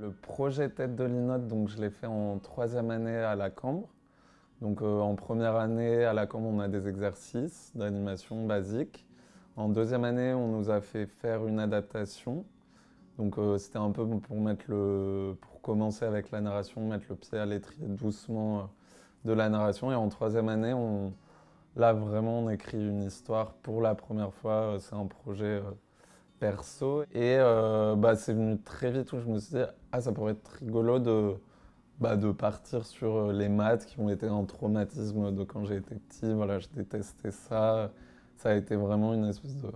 Le projet Tête de Linotte, donc je l'ai fait en troisième année à la Cambre. Donc euh, en première année à la Cambre, on a des exercices d'animation basiques. En deuxième année, on nous a fait faire une adaptation. Donc euh, c'était un peu pour mettre le, pour commencer avec la narration, mettre le pied à l'étrier doucement euh, de la narration. Et en troisième année, on, là vraiment, on écrit une histoire pour la première fois. C'est un projet perso. Et euh, bah, c'est venu très vite où je me suis dit, ah, ça pourrait être rigolo de, bah, de partir sur euh, les maths qui ont été un traumatisme de quand été petit. Voilà, je détestais ça. Ça a été vraiment une espèce de.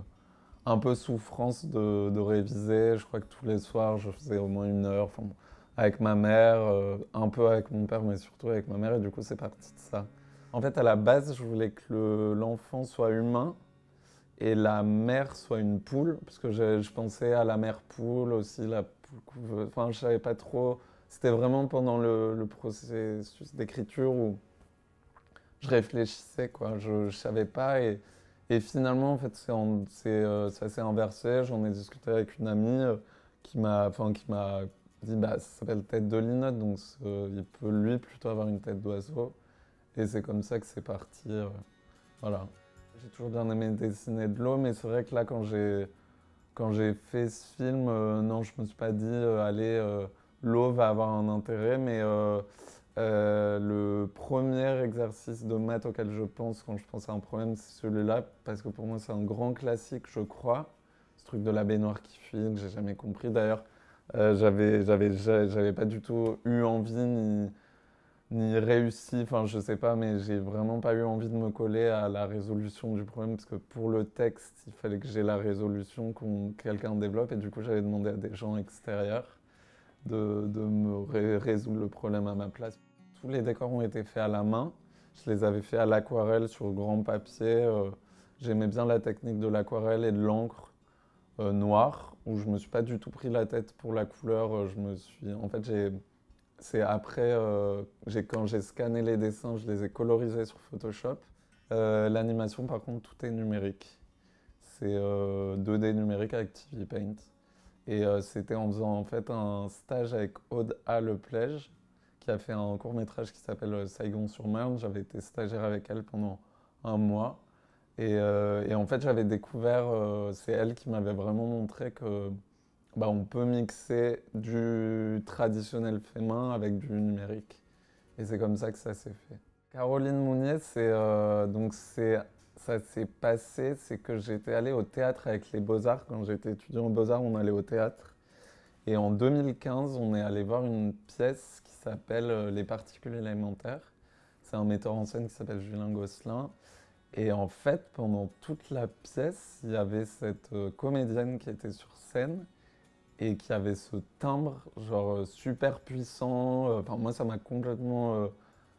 un peu souffrance de, de réviser. Je crois que tous les soirs, je faisais au moins une heure. Enfin, avec ma mère, euh, un peu avec mon père, mais surtout avec ma mère. Et du coup, c'est parti de ça. En fait, à la base, je voulais que l'enfant soit humain et la mère soit une poule, parce que je, pensais à la mère poule aussi, la poule Enfin, je savais pas trop. C'était vraiment pendant le, processus d'écriture où je réfléchissais, quoi. Je, ne savais pas. Et, et, finalement, en fait, c'est euh, ça s'est inversé. J'en ai discuté avec une amie euh, qui m'a enfin, qui m'a dit bah, ça s'appelle tête de linotte, donc il peut lui plutôt avoir une tête d'oiseau. Et c'est comme ça que c'est parti. Euh, voilà. J'ai toujours bien aimé dessiner de l'eau, mais c'est vrai que là, quand j'ai quand j'ai fait ce film, euh, non, je me suis pas dit, euh, allez, euh, l'eau va avoir un intérêt, mais le premier exercice de maths auquel je pense quand je pense à un problème, c'est celui-là, parce que pour moi, c'est un grand classique, je crois. Ce truc de la baignoire qui fuit, que j'ai jamais compris. D'ailleurs, j'avais, j'avais, j'avais pas du tout eu envie ni ni réussi, enfin je sais pas, mais j'ai vraiment pas eu envie de me coller à la résolution du problème parce que pour le texte, il fallait que j'ai la résolution qu'on quelqu'un développe et du coup j'avais demandé à des gens extérieurs de, de me résoudre le problème à ma place. Tous les décors ont été faits à la main, je les avais faits à l'aquarelle sur grand papier. Euh, j'aimais bien la technique de l'aquarelle et de l'encre euh, noire où je me suis pas du tout pris la tête pour la couleur. Euh, je me suis, en fait j'ai c'est après, euh, quand j'ai scanné les dessins, je les ai colorisés sur Photoshop. Euh, l'animation, par contre, tout est numérique. C'est 2D euh, numérique avec TV Paint. Et c'était en faisant en fait un stage avec Aude A. Leplège, qui a fait un court métrage qui s'appelle Saigon sur Marne. J'avais été stagiaire avec elle pendant un mois. Et en fait, j'avais découvert, c'est elle qui m'avait vraiment montré que bah, on peut mixer du traditionnel fait main avec du numérique. Et c'est comme ça que ça s'est fait. Caroline Mounier, c'est euh, donc c'est ça s'est passé, c'est que j'étais allé au théâtre avec les Beaux-Arts. Quand j'étais étudiant aux Beaux-Arts, on allait au théâtre. Et en 2015, on est allé voir une pièce qui s'appelle euh, Les particules élémentaires. C'est un metteur en scène qui s'appelle Julien Gosselin. Et en fait, pendant toute la pièce, il y avait cette euh, comédienne qui était sur scène et qui avait ce timbre genre euh, super puissant. Euh, enfin, moi, ça m'a complètement. Euh,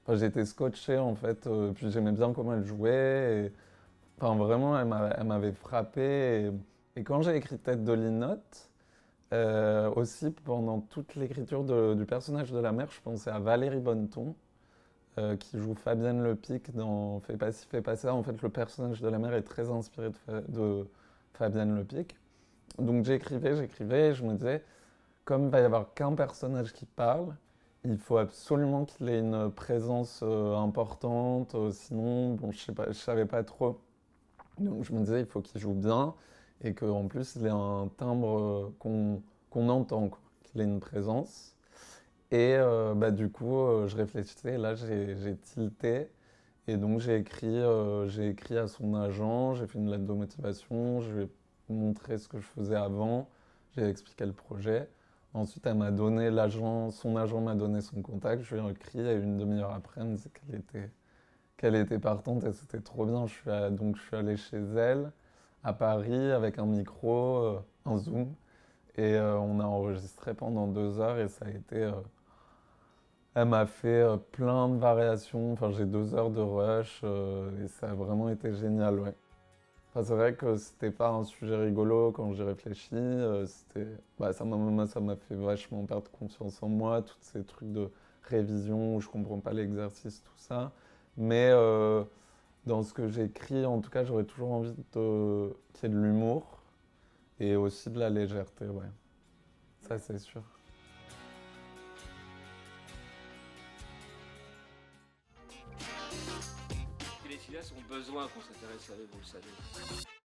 enfin, j'étais scotché en fait. puis j'aimais bien comment elle jouait. Enfin, vraiment, elle m'avait frappé. Et... quand j'ai écrit Tête de Linotte, aussi pendant toute l'écriture du personnage de la mère, je pensais à Valérie Bonneton. qui joue Fabienne Lepic dans Fais pas ci, fais pas ça. En fait, le personnage de la mère est très inspiré de, de Fabienne Lepic. Donc j'écrivais, j'écrivais, je me disais, comme il va y avoir qu'un personnage qui parle, il faut absolument qu'il ait une présence euh, importante, euh, sinon, bon, je ne savais pas trop. Donc je me disais, il faut qu'il joue bien, et qu'en plus, il ait un timbre euh, qu'on entend, qu'il ait une présence. Et bah, du coup, je réfléchissais, et là, j'ai tilté. Et donc j'ai écrit, j'ai écrit à son agent, j'ai fait une lettre de motivation, je lui ai montrer ce que je faisais avant, j'ai expliqué le projet. Ensuite, elle m'a donné l'agent, son agent m'a donné son contact, je lui ai écrit et une demi-heure après, elle me disait qu'elle était, qu'elle était partante et c'était trop bien. Je suis donc je suis allé chez elle à Paris avec un micro, euh, un zoom et euh, on a enregistré pendant deux heures et ça a été. Euh, elle m'a fait plein de variations. Enfin, j'ai deux heures de rush et ça a vraiment été génial, ouais c'est vrai que c'était pas un sujet rigolo quand j'ai réfléchi. Euh, bah, ça m'a fait vachement perdre confiance en moi, tous ces trucs de révision où je comprends pas l'exercice, tout ça. Mais euh, dans ce que j'écris, en tout cas, j'aurais toujours envie qu'il y ait de l'humour et aussi de la légèreté, ouais. Ça, c'est sûr. Gars ont besoin qu'on s'intéresse à eux, vous le savez.